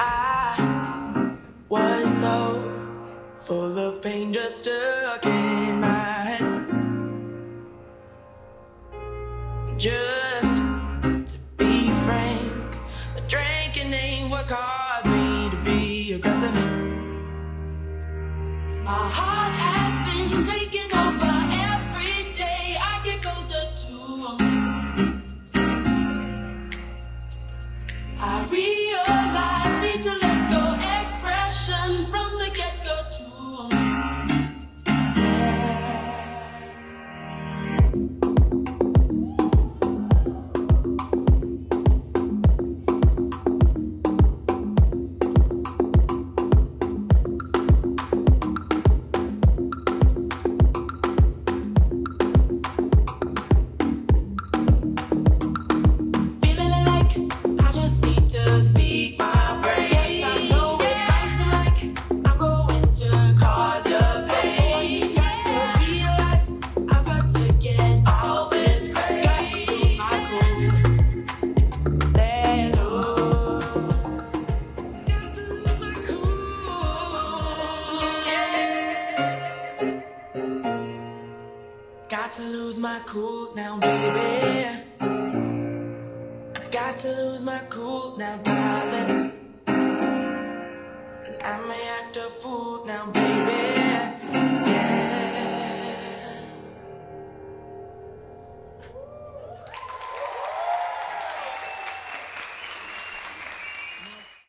I was so full of pain, just stuck in my head. Just to be frank, the drinking ain't what caused me to be aggressive. My heart has been taken. lose my cool now, baby. I got to lose my cool now, darling. I may act a fool now, baby.